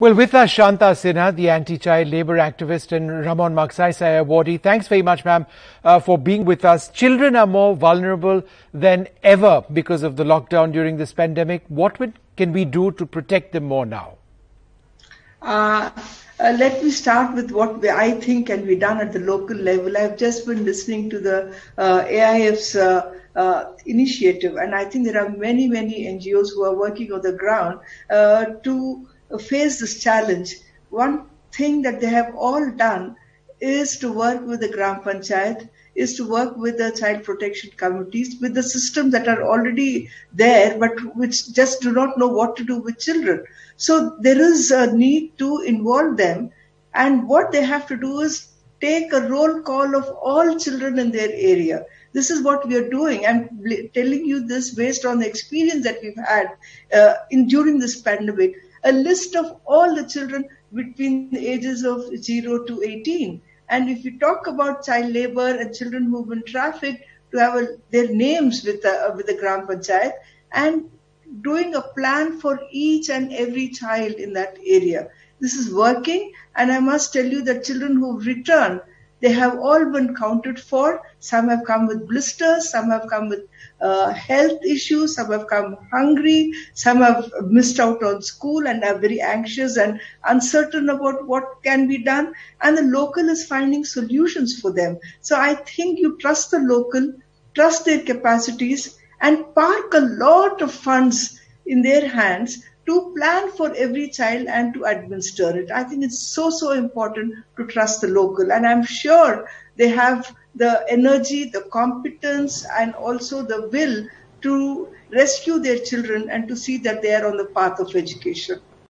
Well, with us, Shantha Sinha, the anti-child labour activist and Ramon Magsaysay awardee. Thanks very much, ma'am, uh, for being with us. Children are more vulnerable than ever because of the lockdown during this pandemic. What would, can we do to protect them more now? Uh, uh, let me start with what I think can be done at the local level. I've just been listening to the uh, AIF's uh, uh, initiative, and I think there are many, many NGOs who are working on the ground to face this challenge, one thing that they have all done is to work with the Gram Panchayat, is to work with the child protection committees, with the systems that are already there, but which just do not know what to do with children. So there is a need to involve them. And what they have to do is take a roll call of all children in their area. This is what we are doing. I'm telling you this based on the experience that we've had uh, in during this pandemic a list of all the children between the ages of 0 to 18. And if you talk about child labor and children who've been trafficked, to have a, their names with the, uh, with the Gram Panchayat and doing a plan for each and every child in that area. This is working, and I must tell you that children who've returned they have all been counted for. Some have come with blisters, some have come with uh, health issues, some have come hungry, some have missed out on school and are very anxious and uncertain about what can be done. And the local is finding solutions for them. So I think you trust the local, trust their capacities, and park a lot of funds in their hands to plan for every child and to administer it. I think it's so, so important to trust the local. And I'm sure they have the energy, the competence, and also the will to rescue their children and to see that they are on the path of education.